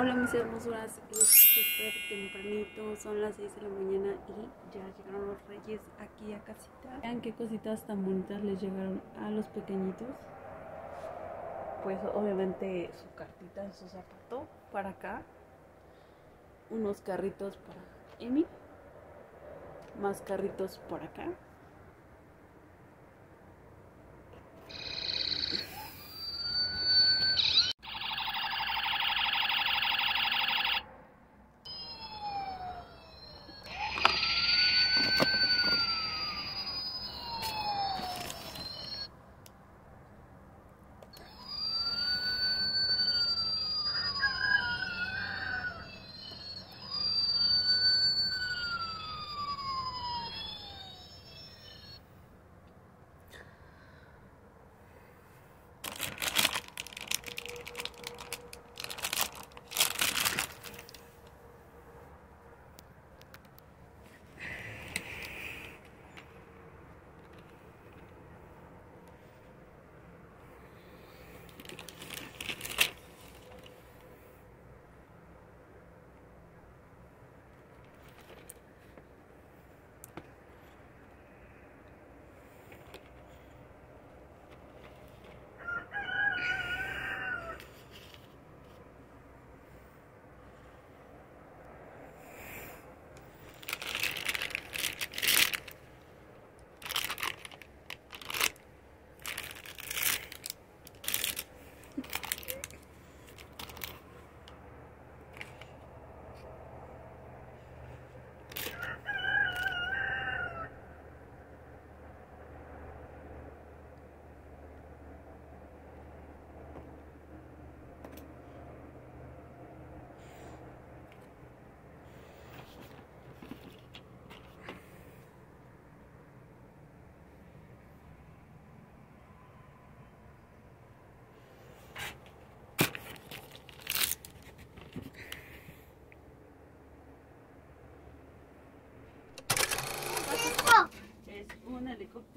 Hola mis hermosuras, es súper tempranito, son las 6 de la mañana y ya llegaron los reyes aquí a casita. Vean qué cositas tan bonitas les llegaron a los pequeñitos. Pues obviamente su cartita su zapato para acá. Unos carritos para Emi. Más carritos por acá.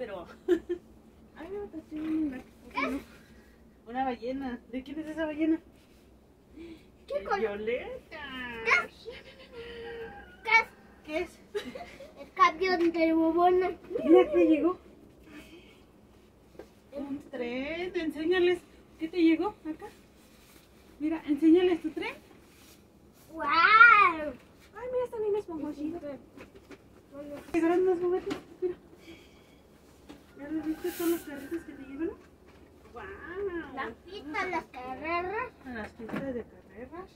Un helicóptero. Ay, no, te estoy viendo una, una ballena. ¿De quién es esa ballena? ¿Qué color? Violeta. ¿Qué ¿Qué es? es? El camión de bobona. Mira que llegó. Un tren. Enséñales. ¿Qué te llegó acá? Mira, enséñales tu tren. ¡Wow! Ay, mira, está bien esponjosito. Llegaron los juguetes. Mira. ¿Ya los carritos que te llevaron? ¡Wow! Las pistas, las carreras. A las pistas de carreras.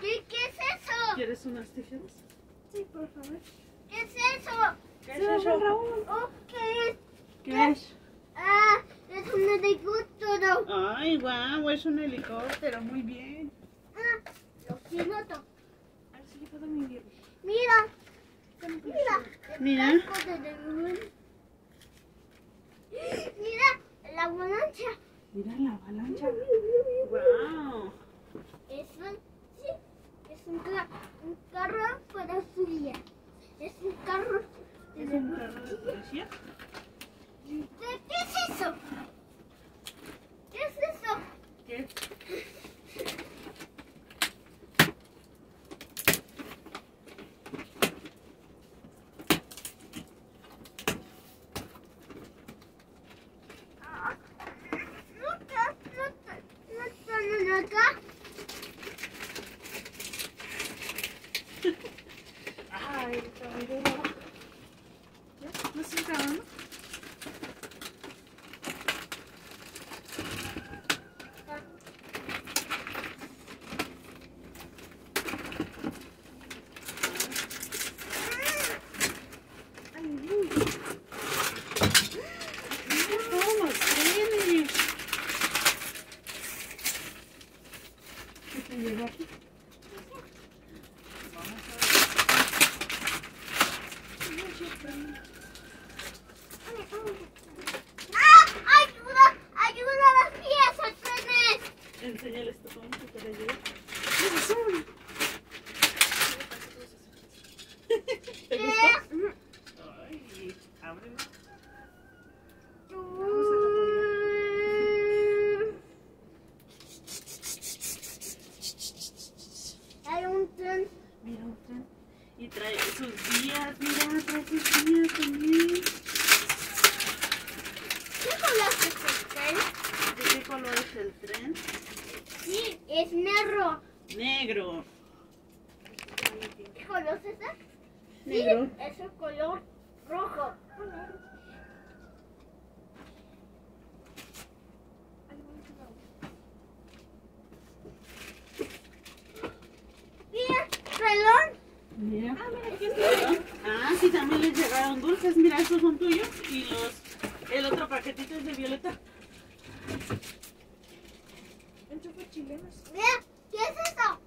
¿Qué, ¿Qué es eso? ¿Quieres unas tijeras? Sí, por favor. ¿Qué es eso? ¿Qué es eso, Raúl? Oh, ¿Qué es? ¿Qué es? Ah, es un helicóptero. Ay, guau, es un helicóptero, muy bien. Ah, lo piloto. A ver si le puedo medir. Mira. Mira. el. Mira, la avalancha. Mira la avalancha. Wow. Es un, sí, es un, ca- un carro para subir. Es un carro ¿Es un carro de policía? ¿Qué, qué es eso? ¿Qué es eso? ¿Qué? No está, no está, no está acá. Ay, está muy duro. ¿Ya? ¿No se está grabando? Ay, uy. Mira todos los trenes. ¿Qué te llegó aquí? Vamos a ver. ¡Ah! ¡Ayuda! ¡Ayuda a las piezas, trenes! Enséñales tu cómo te puede ayudar. Mira, sube. ¿Te gustó? Eh, Ay, ábrelo. tú- tren. Mira un tren. Y trae sus días, mira, trae sus días también. ¿Qué color es el tren? ¿De qué color es el tren? Sí, es negro. Negro. ¿Qué color es ese? Negro. Sí, es el color rojo. Mira, reloj. Mira. Ah, sí, también les llegaron dulces. Mira, estos son tuyos. Y los el otro paquetito es de Violeta. Mira, ¿qué es eso?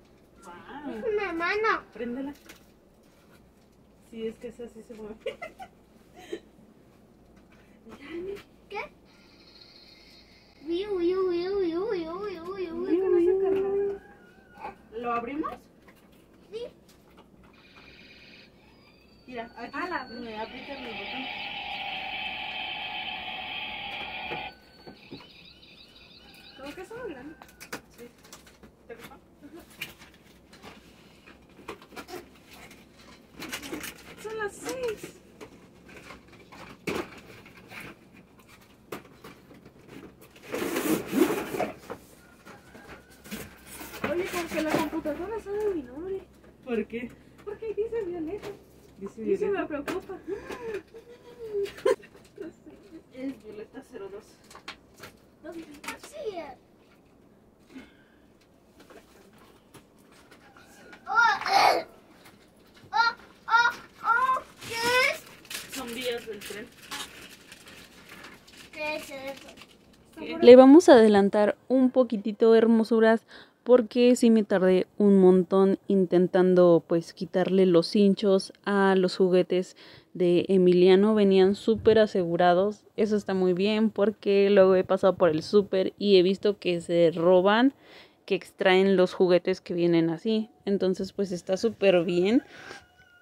Wow. Es una mano. Préndela. Sí, es que esa sí se mueve. Mira, mira. ¿Qué? Uy, uy, uy, uy, uy, uy, uy, uy. ¿Lo abrimos? Sí. Mira, aquí Ah, la- me aprieta el botón. Como que son grandes. Sí. ¿Te gustó? Son las seis. Oye, como que la computadora sabe mi nombre. ¿Por qué? Porque dice Violeta. Dice Y eso me Violeta. preocupa. Es Violeta 02. Así es. Oh, eh. oh, oh, oh, ¿qué es? Son vías del tren. ¿Qué es eso? ¿Qué? Le vamos a adelantar un poquitito, hermosuras, porque sí me tardé un montón intentando pues quitarle los hinchos a los juguetes de Emiliano. Venían súper asegurados. Eso está muy bien porque luego he pasado por el súper y he visto que se roban, que extraen los juguetes que vienen así. Entonces pues está súper bien.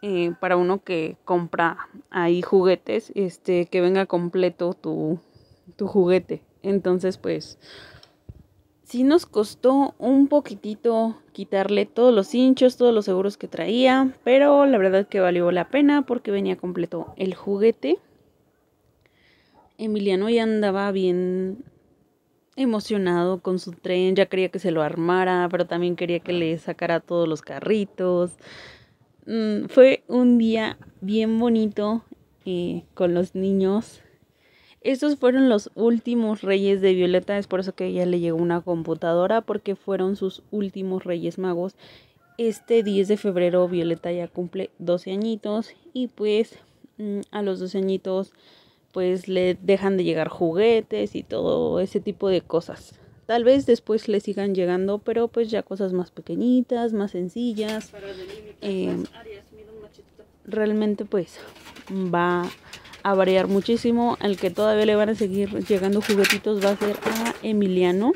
Eh, para uno que compra ahí juguetes, este, que venga completo tu, tu juguete. Entonces, pues, sí nos costó un poquitito quitarle todos los hinchos, todos los seguros que traía, pero la verdad que valió la pena porque venía completo el juguete. Emiliano ya andaba bien emocionado con su tren, ya quería que se lo armara, pero también quería que le sacara todos los carritos. Mm, fue un día bien bonito eh, con los niños. Estos fueron los últimos reyes de Violeta, es por eso que ella le llegó una computadora, porque fueron sus últimos reyes magos. Este 10 de febrero Violeta ya cumple 12 añitos y pues mm, a los 12 añitos pues le dejan de llegar juguetes y todo ese tipo de cosas. Tal vez después le sigan llegando, pero pues ya cosas más pequeñitas, más sencillas. Eh, realmente pues va a variar muchísimo. El que todavía le van a seguir llegando juguetitos va a ser a Emiliano.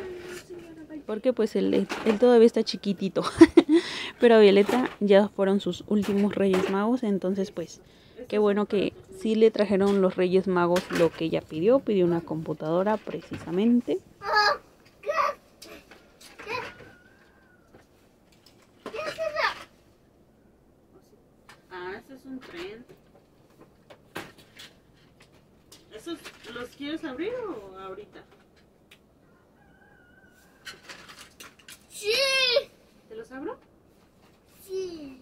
Porque pues él, él todavía está chiquitito. Pero a Violeta ya fueron sus últimos Reyes Magos. Entonces pues qué bueno que sí le trajeron los Reyes Magos lo que ella pidió. Pidió una computadora precisamente. Oh, ¿qué? ¿Qué? ¿Qué es eso? Ah, ese es un tren. ¿Esos los quieres abrir o ahorita? Sí, ¿Te los abro? sí.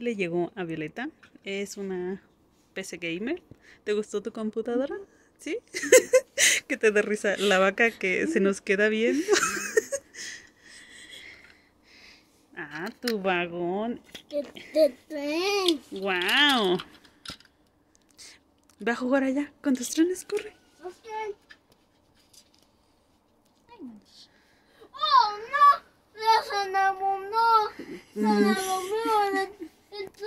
¿Qué le llegó a Violeta? Es una PC gamer. ¿Te gustó tu computadora? ¿Sí? que te da risa la vaca que se nos queda bien. ah, tu vagón. ¡Wow! Ve a jugar allá con tus trenes, corre. ¡Oh, no! ¡La sonabomó! ¡Sonabomó! el tren!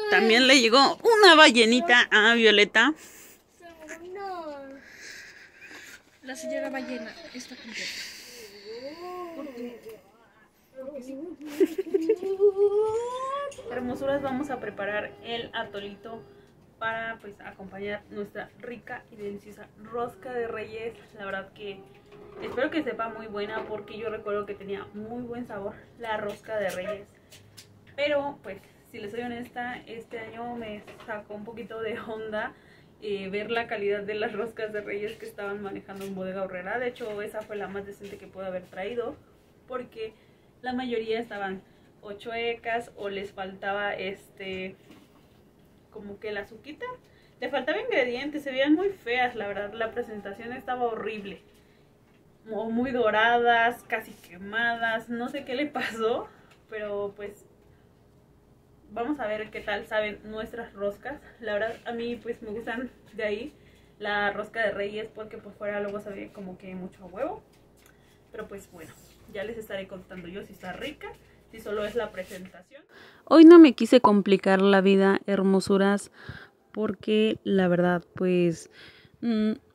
También le llegó una ballenita a Violeta. ¡No! La señora ballena está completa. Hermosuras, vamos a preparar el atolito para pues acompañar nuestra rica y deliciosa rosca de reyes. La verdad que espero que sepa muy buena porque yo recuerdo que tenía muy buen sabor la rosca de reyes. Pero pues si les soy honesta, este año me sacó un poquito de onda eh, ver la calidad de las roscas de reyes que estaban manejando en Bodega Horrera. De hecho, esa fue la más decente que pude haber traído porque la mayoría estaban o chuecas o les faltaba este como que la azuquita. Le faltaba ingredientes, se veían muy feas, la verdad. La presentación estaba horrible. O muy doradas, casi quemadas, no sé qué le pasó, pero pues vamos a ver qué tal saben nuestras roscas. La verdad, a mí pues me gustan de ahí la rosca de reyes porque por fuera luego sabe como que mucho huevo. Pero pues bueno, ya les estaré contando yo si está rica, si solo es la presentación. Hoy no me quise complicar la vida, hermosuras, porque la verdad pues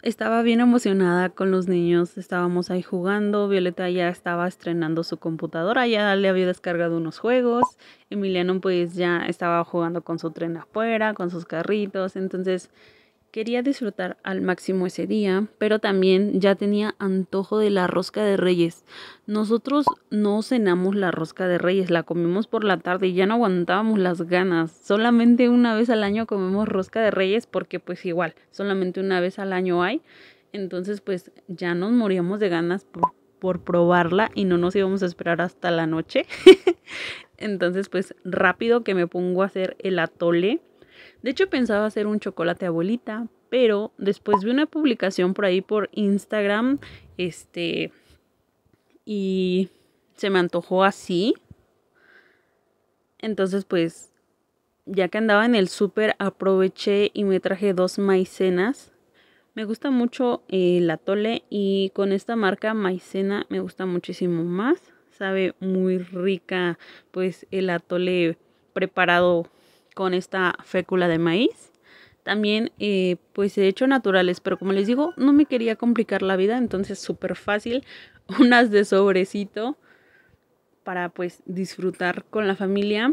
estaba bien emocionada con los niños, estábamos ahí jugando, Violeta ya estaba estrenando su computadora, ya le había descargado unos juegos, Emiliano pues ya estaba jugando con su tren afuera, con sus carritos, entonces quería disfrutar al máximo ese día, pero también ya tenía antojo de la rosca de reyes. Nosotros no cenamos la rosca de reyes, la comimos por la tarde y ya no aguantábamos las ganas. Solamente una vez al año comemos rosca de reyes porque pues igual, solamente una vez al año hay. Entonces pues ya nos moríamos de ganas por, probarla y no nos íbamos a esperar hasta la noche. Entonces pues rápido que me pongo a hacer el atole de hecho pensaba hacer un chocolate abuelita, pero después vi una publicación por ahí por Instagram, este, y se me antojó así. Entonces pues, ya que andaba en el súper, aproveché y me traje dos maicenas. Me gusta mucho el atole y con esta marca maicena me gusta muchísimo más. Sabe muy rica pues el atole preparado con esta fécula de maíz. También eh, pues he hecho naturales, pero como les digo, no me quería complicar la vida, entonces súper fácil. Unas de sobrecito para pues disfrutar con la familia.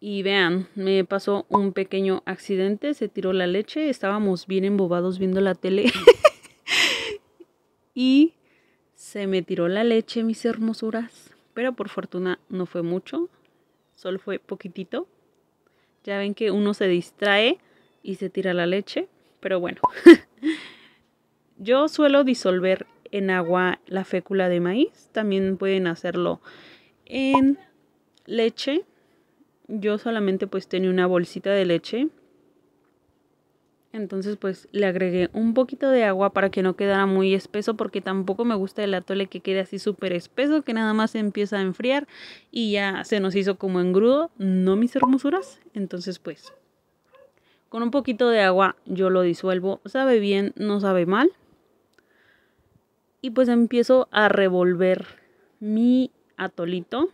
Y vean, me pasó un pequeño accidente, se tiró la leche, estábamos bien embobados viendo la tele. y se me tiró la leche, mis hermosuras. Pero por fortuna no fue mucho, solo fue poquitito. Ya ven que uno se distrae y se tira la leche, pero bueno. Yo suelo disolver en agua la fécula de maíz, también pueden hacerlo en leche. Yo solamente pues tenía una bolsita de leche Entonces pues le agregué un poquito de agua para que no quedara muy espeso porque tampoco me gusta el atole que quede así súper espeso que nada más empieza a enfriar y ya se nos hizo como engrudo, no mis hermosuras. Entonces pues con un poquito de agua yo lo disuelvo, sabe bien, no sabe mal. Y pues empiezo a revolver mi atolito.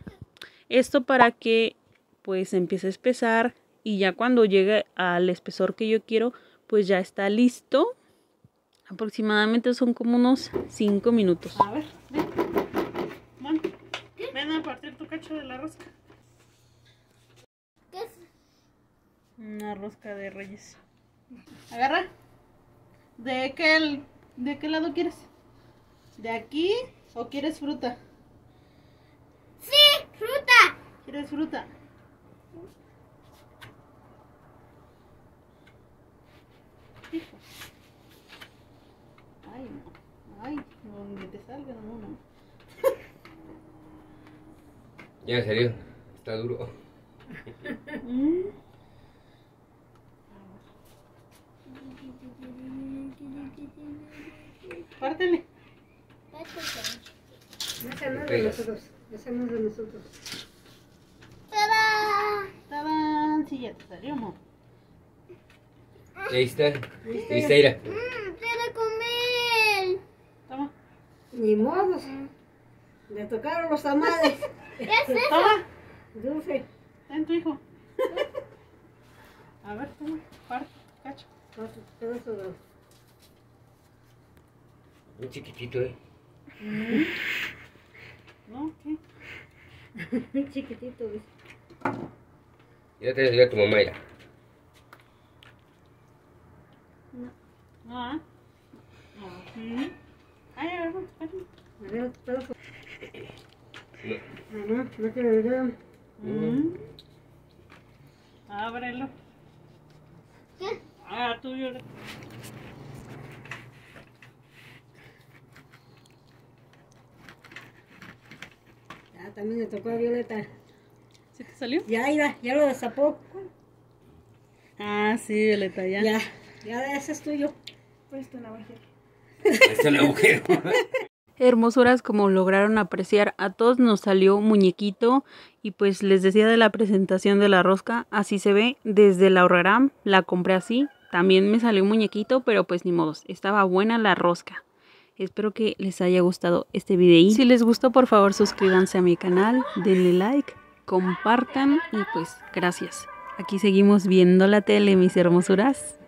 Esto para que pues empiece a espesar y ya cuando llegue al espesor que yo quiero pues ya está listo. Aproximadamente son como unos 5 minutos. A ver, ven. Ven a partir tu cacho de la rosca. ¿Qué es? Una rosca de reyes. Agarra. ¿De qué, ¿De qué lado quieres? ¿De aquí o quieres fruta? Sí, fruta. ¿Quieres fruta? Ay, no. Ay, donde te salga, no, no. Ya en serio, está duro. Mm. Pártele. Esa no es de nosotros. Esa no es de nosotros. ¡Tada! ¡Tarán! Sí, ya te salió, mo. Y ahí está. Ahí está, mira. Mm, ¡Quiero comer! Toma. Ni modos. Le tocaron los tamales. ¿Qué es eso? Toma. Dulce. Ten tu hijo. A ver, toma. Parte, cacho. Un chiquitito, eh. ¿No? ¿Qué? Muy chiquitito. dice. Ya te voy a tu mamá, mira. Ah. Mm. Ay, a ver, espérame. A ver, otro pedazo. No. Ah, no, no quiero ver. Mm. Ábrelo. ¿Qué? Ah, tuyo. Ya también le tocó a Violeta. ¿Sí te salió? Ya, mira, ya lo destapó. Ah, sí, Violeta, ya. Ya, ya ese es tuyo. Agujero. Hermosuras, como lograron apreciar, a todos nos salió muñequito y pues les decía de la presentación de la rosca, así se ve desde la horrera, la compré así, también me salió muñequito, pero pues ni modos, estaba buena la rosca. Espero que les haya gustado este video. Si les gustó, por favor suscríbanse a mi canal, denle like, compartan y pues gracias. Aquí seguimos viendo la tele, mis hermosuras.